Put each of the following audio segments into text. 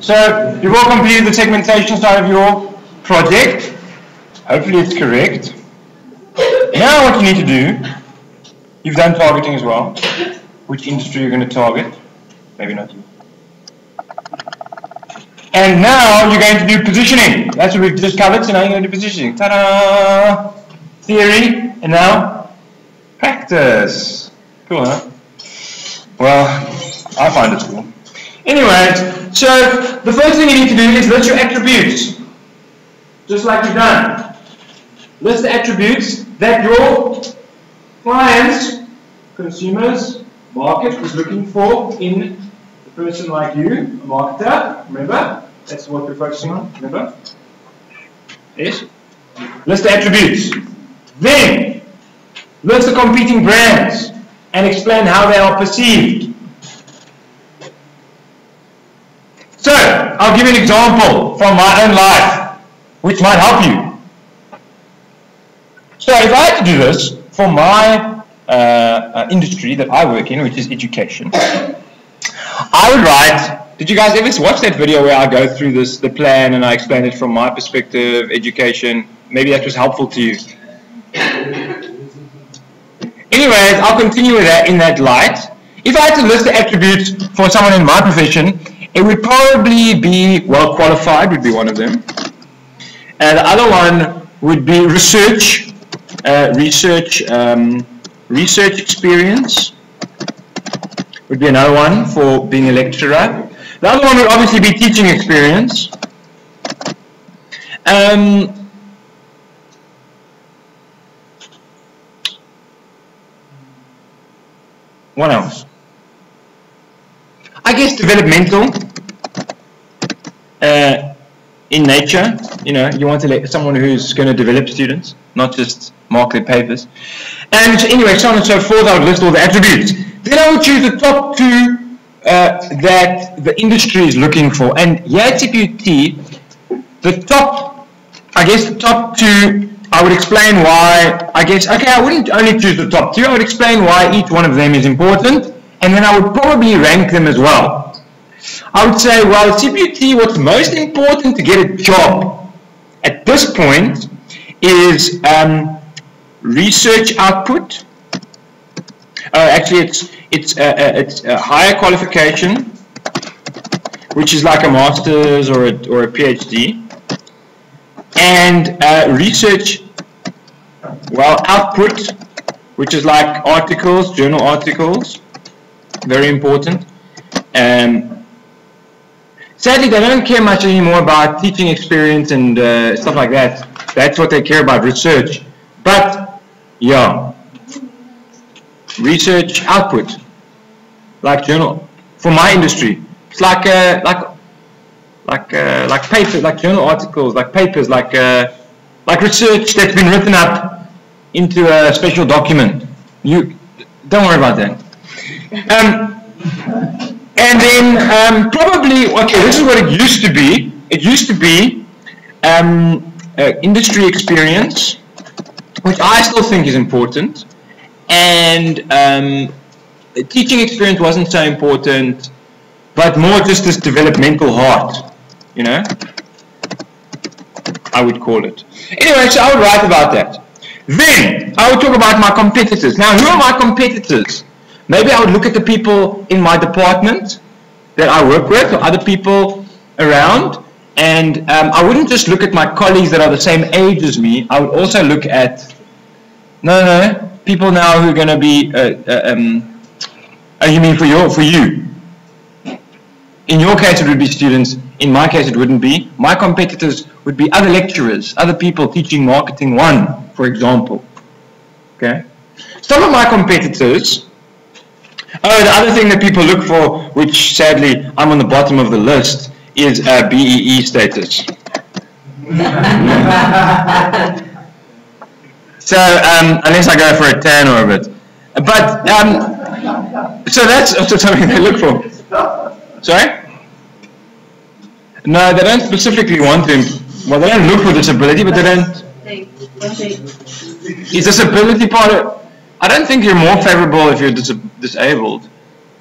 So you've all completed the segmentation side of your project. Hopefully it's correct. Now what you need to do, you've done targeting as well. Which industry you're going to target. Maybe not you. And now you're going to do positioning. That's what we've just covered, so now you're going to do positioning. Ta-da! Theory, and now practice. Cool, huh? Well, I find it cool. Anyways, so the first thing you need to do is list your attributes. Just like you've done. List the attributes that your clients, consumers, market is looking for in a person like you, a marketer. Remember? That's what we're focusing on. Remember? Yes? List the attributes. Then, list the competing brands and explain how they are perceived. So, I'll give you an example from my own life, which might help you. So, if I had to do this for my uh, uh, industry that I work in, which is education, I would write. Did you guys ever watch that video where I go through this, the plan, and I explain it from my perspective, education? Maybe that was helpful to you. Anyways, I'll continue with that in that light. If I had to list the attributes for someone in my profession, it would probably be well qualified, would be one of them. And the other one would be research, uh, research, um, research experience would be another one for being a lecturer. The other one would obviously be teaching experience. Um, what else? I guess developmental uh, in nature. You know, you want to let someone who's going to develop students, not just mark their papers. And anyway, so on and so forth. I would list all the attributes. Then I would choose the top two uh, that the industry is looking for. And here at CPUT, the top, I guess the top two, I would explain why, I guess, okay, I wouldn't only choose the top two, I would explain why each one of them is important, and then I would probably rank them as well. I would say, well, CPUT, what's most important to get a job at this point is um, research output. Uh, actually, it's it's uh, it's a higher qualification, which is like a master's or a, or a PhD, and uh, research, well, output, which is like articles, journal articles, very important. Um, sadly, they don't care much anymore about teaching experience and uh, stuff like that. That's what they care about, research. But, yeah, research output, like journal, for my industry. It's like, uh, like, like, uh, like paper, like journal articles, like papers, like, uh, like research that's been written up into a special document. You, don't worry about that. Um, and then um, probably, okay, this is what it used to be. It used to be um, uh, industry experience, which I still think is important. And um, teaching experience wasn't so important, but more just this developmental heart, you know? I would call it. Anyway, so I would write about that. Then, I would talk about my competitors. Now, who are my competitors? Maybe I would look at the people in my department that I work with or other people around and um, I wouldn't just look at my colleagues that are the same age as me. I would also look at no, no, people now who are going to be. Uh, uh, um, oh, you mean for your for you? In your case, it would be students. In my case, it wouldn't be. My competitors would be other lecturers, other people teaching marketing one, for example. Okay. Some of my competitors Oh, the other thing that people look for, which sadly I'm on the bottom of the list, is a BEE status. so um, unless I go for a tan or a bit, but um, so that's also something they look for. Sorry? No, they don't specifically want them. Well, they don't look for disability, but they don't. Is disability part of? I don't think you're more favorable if you're dis disabled.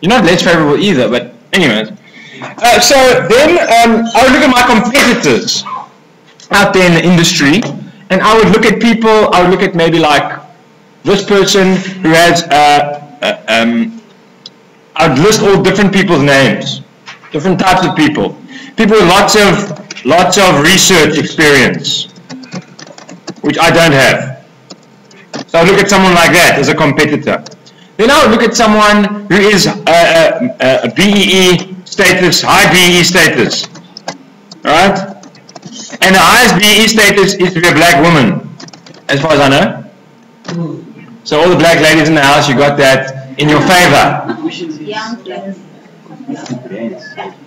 You're not less favorable either, but anyways. Uh, so then um, I would look at my competitors out there in the industry, and I would look at people. I would look at maybe like this person who has. Uh, uh, um, I'd list all different people's names, different types of people, people with lots of lots of research experience, which I don't have. So I look at someone like that as a competitor. Then I would look at someone who is a, a, a BEE status, high BEE status, right? And the highest BEE status is to be a black woman, as far as I know. So all the black ladies in the house, you got that in your favor.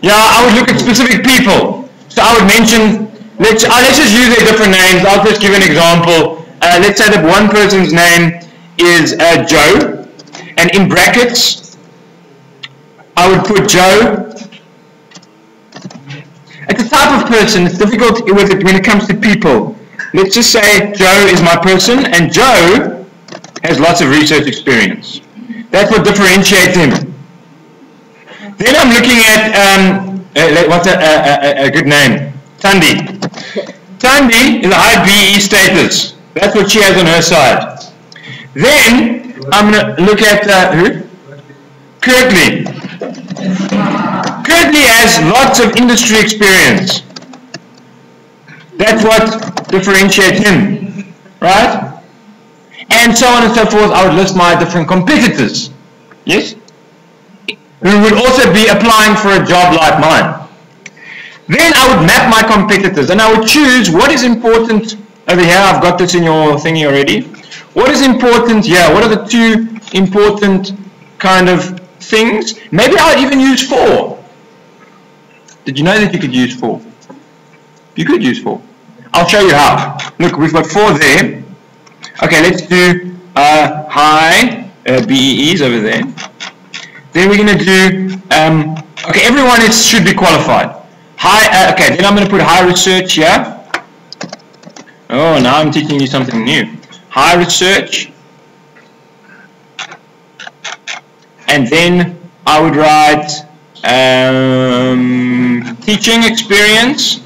Yeah, I would look at specific people. So I would mention, let's, uh, let's just use their different names. I'll just give an example. Uh, let's say that one person's name is uh, Joe, and in brackets, I would put Joe. It's a type of person, it's difficult with it when it comes to people. Let's just say Joe is my person, and Joe has lots of research experience. That's what differentiates him. Then I'm looking at, um, uh, what's a, a, a, good name? Tandy. Tandy is a high BE status. That's what she has on her side. Then I'm going to look at uh, who? Kirtley. Kirtley has lots of industry experience. That's what differentiates him, right? and so on and so forth. I would list my different competitors. Yes? Who would also be applying for a job like mine. Then I would map my competitors and I would choose what is important over here. I've got this in your thingy already. What is important yeah What are the two important kind of things? Maybe I'll even use four. Did you know that you could use four? You could use four. I'll show you how. Look, we've got four there. Okay, let's do uh, high uh, BEEs over there. Then we're going to do, um, okay, everyone is, should be qualified. High, uh, okay, then I'm going to put high research here. Oh, now I'm teaching you something new. High research. And then I would write um, teaching experience,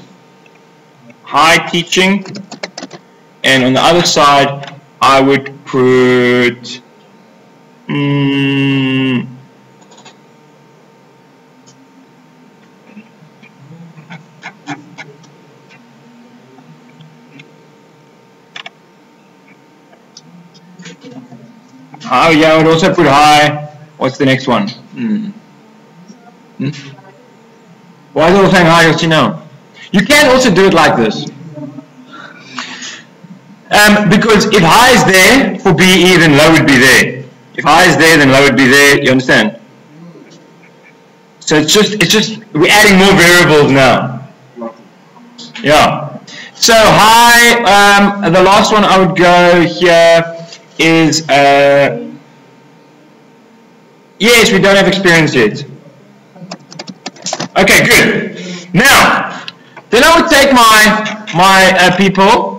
high teaching, and on the other side I would put mm, Oh yeah, I would also put high. What's the next one? Hmm. Hmm? Why is it all saying high, you know? You can also do it like this. Um, because if high is there for BE, then low would be there. If high is there, then low would be there. You understand? So it's just, it's just, we're adding more variables now. Yeah. So high, um, the last one I would go here is, uh, yes, we don't have experience yet. Okay, good. Now, then I would take my, my uh, people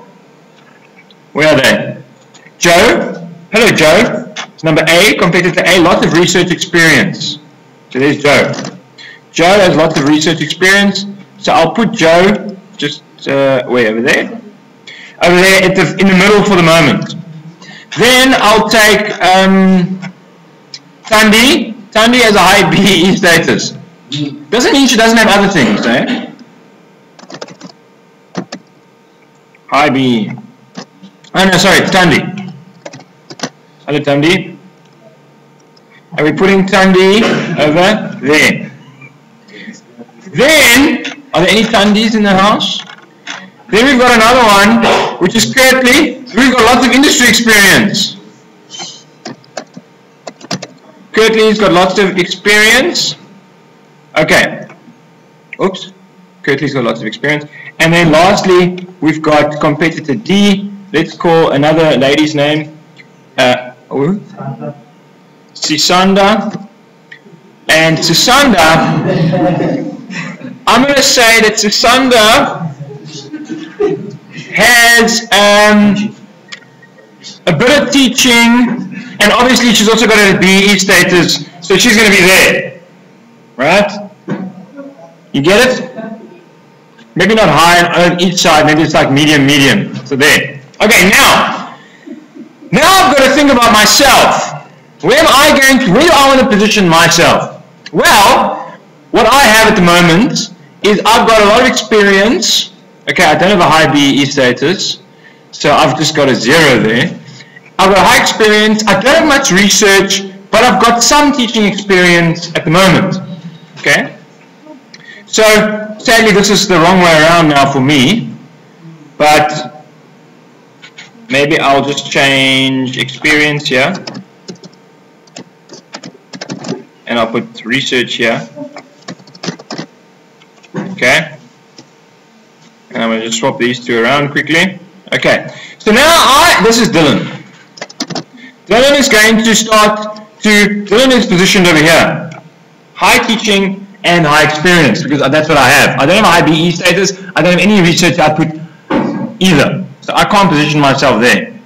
where are they? Joe. Hello, Joe. It's number A, competitor A, lots of research experience. So there's Joe. Joe has lots of research experience. So I'll put Joe just uh, way over there. Over there the, in the middle for the moment. Then I'll take um, Tandy. Tandi has a high BE status. Doesn't mean she doesn't have other things, eh? High BE. Oh no, sorry, Tandi. Hello, Tandy. Are we putting Tandy over there? Then, are there any Tandis in the house? Then we've got another one, which is Kirtley. We've got lots of industry experience. Kirtley's got lots of experience. Okay. Oops. Kirtley's got lots of experience. And then lastly, we've got competitor D, let's call another lady's name uh, Sisanda. And Sisanda, I'm going to say that Sisanda has um, a bit of teaching, and obviously she's also got a BE status, so she's going to be there, right? You get it? Maybe not high on each side, maybe it's like medium, medium. So there. Okay, now, now I've got to think about myself. Where am I going to, where do I want to position myself? Well, what I have at the moment is I've got a lot of experience. Okay, I don't have a high BE status, so I've just got a zero there. I've got high experience. I don't have much research, but I've got some teaching experience at the moment. Okay? So, sadly, this is the wrong way around now for me, but maybe I'll just change experience here. And I'll put research here. Okay? And I'm going to just swap these two around quickly. Okay, so now I, this is Dylan. Dylan is going to start to, Dylan is positioned over here. High teaching and high experience, because that's what I have. I don't have a high BE status, I don't have any research output either. So I can't position myself there.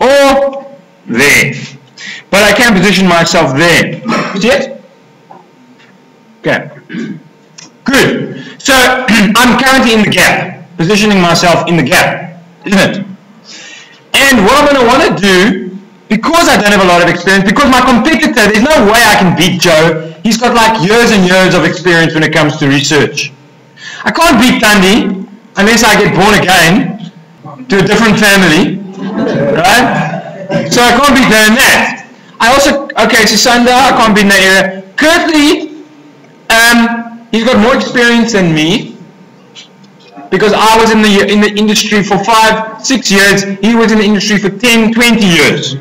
Or there. But I can position myself there. See it? Okay. Good. So I'm currently in the gap, positioning myself in the gap, isn't it? And what I'm going to want to do because I don't have a lot of experience, because my competitor, there's no way I can beat Joe. He's got like years and years of experience when it comes to research. I can't beat Tandy unless I get born again to a different family, right? So I can't beat her in that. I also, okay, so Sunda, I can't beat in that area. Kirtley, um, he's got more experience than me because I was in the in the industry for five, six years. He was in the industry for 10, 20 years.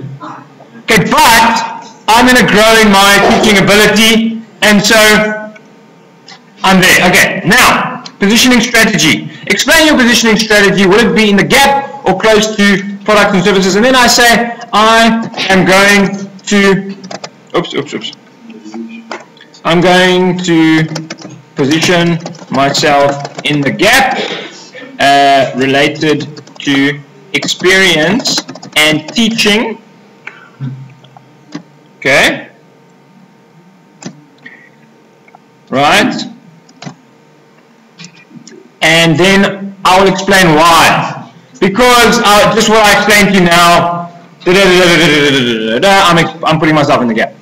But I'm going to grow in my teaching ability, and so I'm there. Okay, now, positioning strategy. Explain your positioning strategy. Will it be in the gap or close to products and services? And then I say, I am going to, oops, oops, oops. I'm going to position myself in the gap uh, related to experience and teaching Okay? Right? And then I will explain why. Because uh, just what I explained to you now, I'm, I'm putting myself in the gap.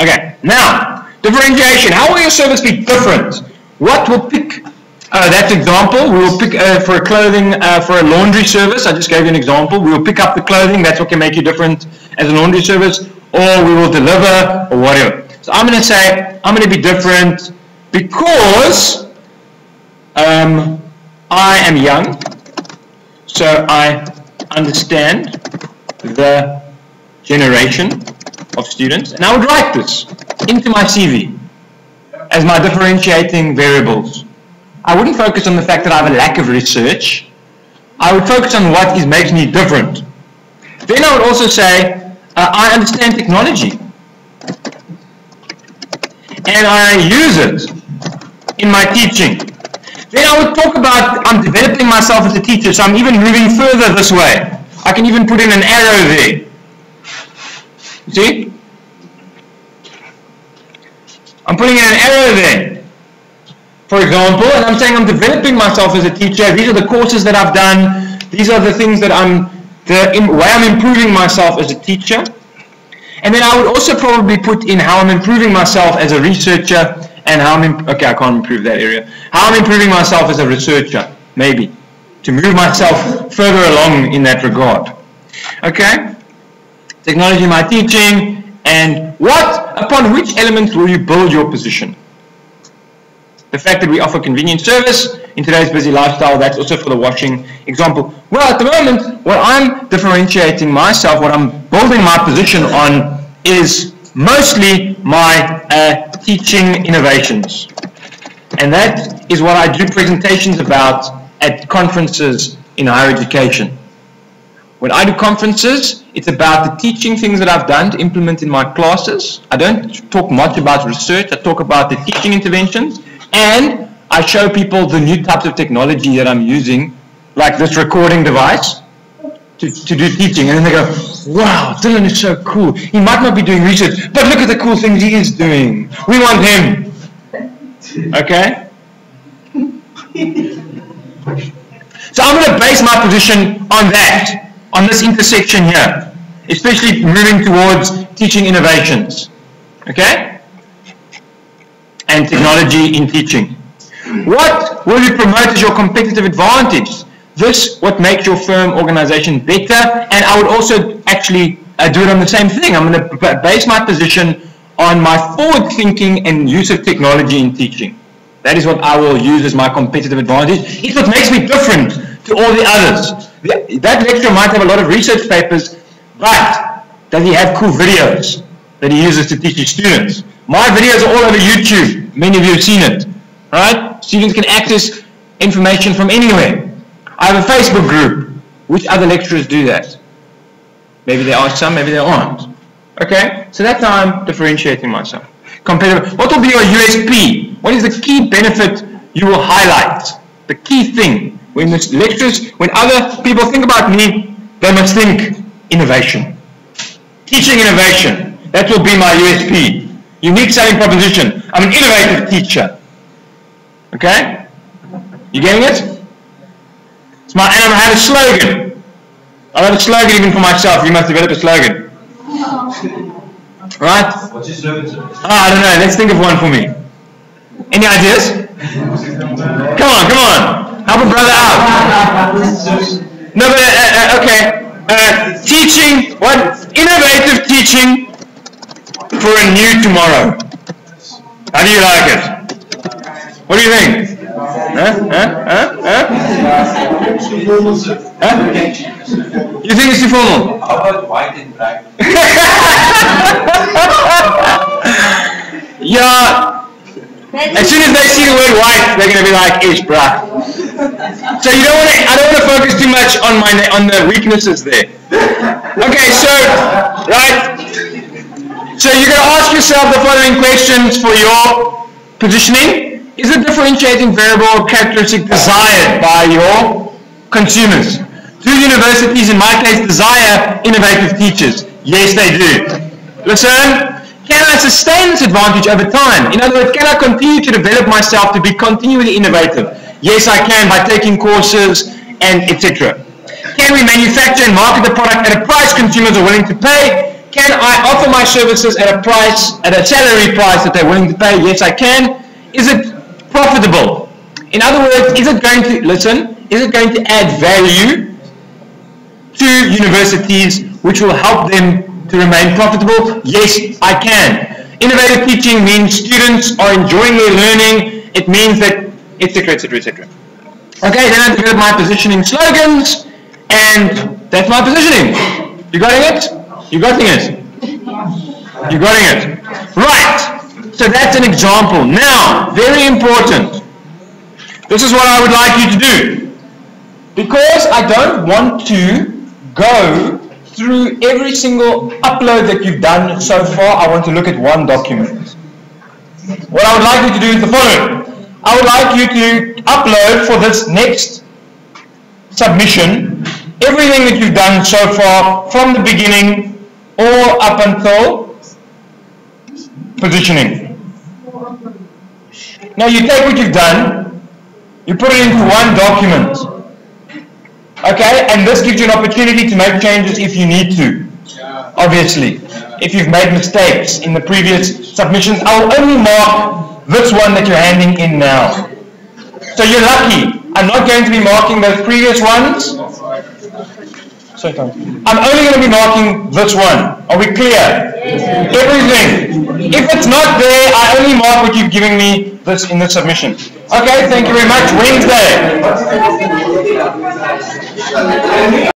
Okay, now, differentiation. How will your service be different? What will pick uh, that example? We will pick uh, for a clothing, uh, for a laundry service. I just gave you an example. We will pick up the clothing. That's what can make you different as a laundry service or we will deliver or whatever. So I'm going to say I'm going to be different because um, I am young, so I understand the generation of students, and I would write this into my CV as my differentiating variables. I wouldn't focus on the fact that I have a lack of research. I would focus on what is makes me different. Then I would also say uh, I understand technology. And I use it in my teaching. Then I would talk about I'm developing myself as a teacher, so I'm even moving further this way. I can even put in an arrow there. See? I'm putting in an arrow there. For example, and I'm saying I'm developing myself as a teacher. These are the courses that I've done. These are the things that I'm the way I'm improving myself as a teacher. And then I would also probably put in how I'm improving myself as a researcher and how I'm, okay, I can't improve that area. How I'm improving myself as a researcher, maybe, to move myself further along in that regard. Okay? Technology, my teaching, and what, upon which elements will you build your position? The fact that we offer convenient service in today's busy lifestyle, that's also for the washing example. Well, at the moment, what I'm differentiating myself, what I'm building my position on is mostly my uh, teaching innovations. And that is what I do presentations about at conferences in higher education. When I do conferences, it's about the teaching things that I've done to implement in my classes. I don't talk much about research, I talk about the teaching interventions and I show people the new types of technology that I'm using, like this recording device, to, to do teaching. And then they go, wow, Dylan is so cool. He might not be doing research, but look at the cool things he is doing. We want him. Okay? So I'm going to base my position on that, on this intersection here, especially moving towards teaching innovations. Okay? And technology in teaching. What will you promote as your competitive advantage? This what makes your firm organization better and I would also actually uh, do it on the same thing. I'm going to base my position on my forward thinking and use of technology in teaching. That is what I will use as my competitive advantage. It's what makes me different to all the others. That lecturer might have a lot of research papers, but does he have cool videos that he uses to teach his students? My videos are all over YouTube. Many of you have seen it. Right? Students can access information from anywhere. I have a Facebook group. Which other lecturers do that? Maybe there are some, maybe there aren't. Okay? So that's how I'm differentiating myself. Competitive. What will be your USP? What is the key benefit you will highlight? The key thing. When the lecturers, when other people think about me, they must think innovation. Teaching innovation. That will be my USP. Unique selling proposition. I'm an innovative teacher. Okay? You getting it? It's my, and I have a slogan. I have a slogan even for myself. You must develop a slogan. Right? What's your slogan? Ah, I don't know. Let's think of one for me. Any ideas? Come on, come on. Help a brother out. No, but, uh, uh, okay. Uh, teaching, what? Innovative teaching for a new tomorrow. How do you like it? What do you think? Huh? Huh? Huh? Huh? Huh? You think it's too formal? How about white and black? Yeah. As soon as they see the word white, they're gonna be like, "Ish, bruh." So you don't want to. I don't want to focus too much on my on the weaknesses there. Okay, so right. So you're gonna ask yourself the following questions for your positioning. Is a differentiating variable or characteristic desired by your consumers? Do universities, in my case, desire innovative teachers? Yes, they do. Listen, can I sustain this advantage over time? In other words, can I continue to develop myself to be continually innovative? Yes, I can by taking courses and etc. Can we manufacture and market the product at a price consumers are willing to pay? Can I offer my services at a price, at a salary price that they're willing to pay? Yes, I can. Is it profitable? In other words, is it going to, listen, is it going to add value to universities which will help them to remain profitable? Yes, I can. Innovative teaching means students are enjoying their learning. It means that, etc., etc., etc. Okay, then I develop my positioning slogans, and that's my positioning. You got it? You got it? You got it? Right. So that's an example. Now, very important. This is what I would like you to do. Because I don't want to go through every single upload that you've done so far, I want to look at one document. What I would like you to do is the following. I would like you to upload for this next submission everything that you've done so far from the beginning all up until positioning. Now you take what you've done, you put it into one document. Okay, and this gives you an opportunity to make changes if you need to. Obviously, if you've made mistakes in the previous submissions, I will only mark this one that you're handing in now. So you're lucky. I'm not going to be marking those previous ones. I'm only going to be marking this one. Are we clear? Everything. If it's not there, I only mark what you've given me this in the submission. Okay, thank you very much. Wednesday.